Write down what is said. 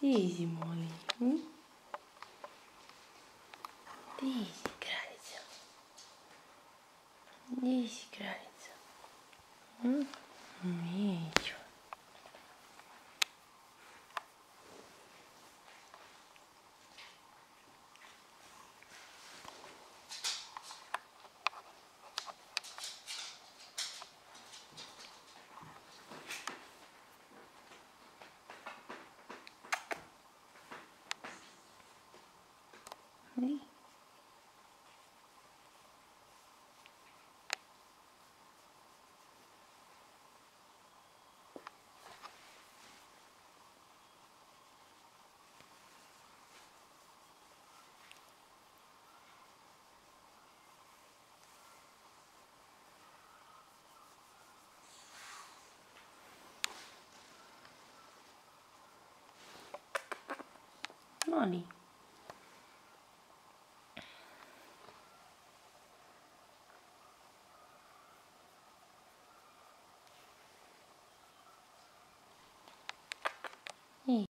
Ты зимой. Ты играется. Здесь играется. me. Noni. Hey.